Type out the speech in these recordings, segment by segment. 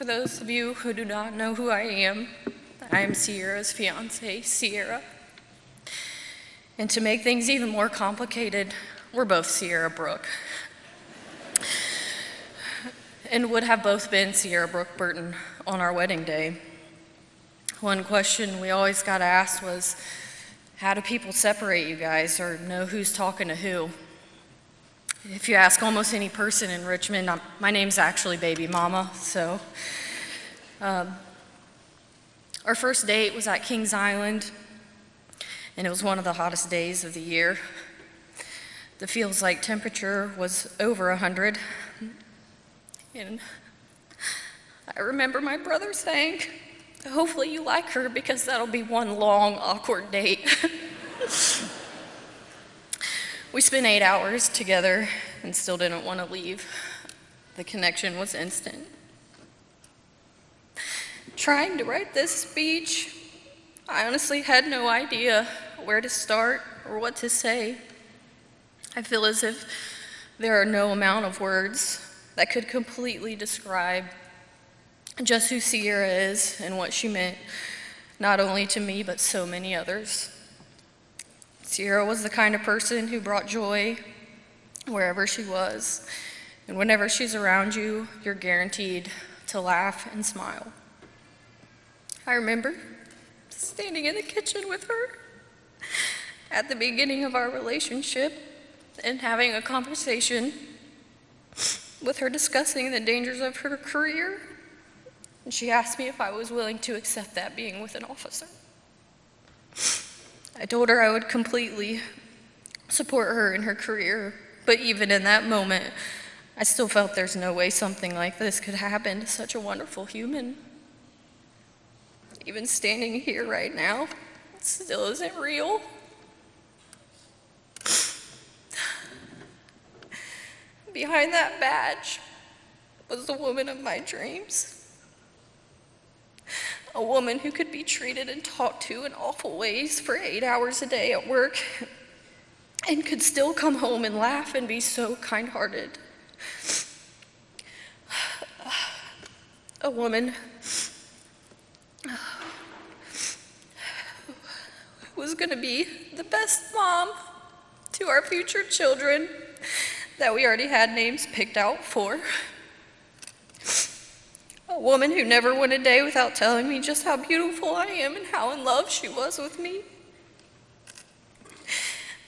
For those of you who do not know who I am, I am Seara's fiance, Sierra. And to make things even more complicated, we're both Sierra Brooke. And would have both been Sierra Brooke Burton on our wedding day. One question we always got asked was, how do people separate you guys or know who's talking to who? If you ask almost any person in Richmond, I'm, my name's actually Baby Mama, so. Um, our first date was at Kings Island, and it was one of the hottest days of the year. The feels like temperature was over 100. And I remember my brother saying, Hopefully you like her because that'll be one long, awkward date. we spent eight hours together and still didn't want to leave. The connection was instant. Trying to write this speech, I honestly had no idea where to start or what to say. I feel as if there are no amount of words that could completely describe just who Seara is and what she meant, not only to me, but so many others. Seara was the kind of person who brought joy wherever she was, and whenever she's around you, you're guaranteed to laugh and smile. I remember standing in the kitchen with her at the beginning of our relationship and having a conversation with her discussing the dangers of her career and she asked me if I was willing to accept that being with an officer. I told her I would completely support her in her career, but even in that moment, I still felt there's no way something like this could happen to such a wonderful human. Even standing here right now, it still isn't real. Behind that badge was the woman of my dreams a woman who could be treated and talked to in awful ways for eight hours a day at work and could still come home and laugh and be so kind hearted. A woman who was going to be the best mom to our future children that we already had names picked out for. A woman who never went a day without telling me just how beautiful I am and how in love she was with me.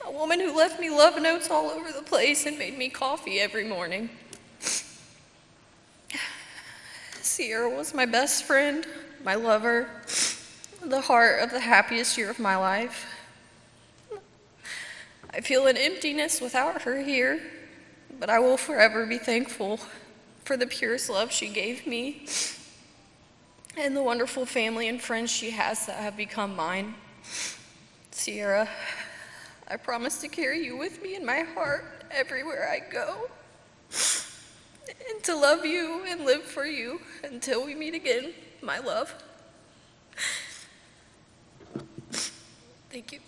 A woman who left me love notes all over the place and made me coffee every morning. Seara was my best friend, my lover, the heart of the happiest year of my life. I feel an emptiness without her here, but I will forever be thankful for the purest love she gave me and the wonderful family and friends she has that have become mine. Seara, I promise to carry you with me in my heart everywhere I go and to love you and live for you until we meet again, my love. Thank you.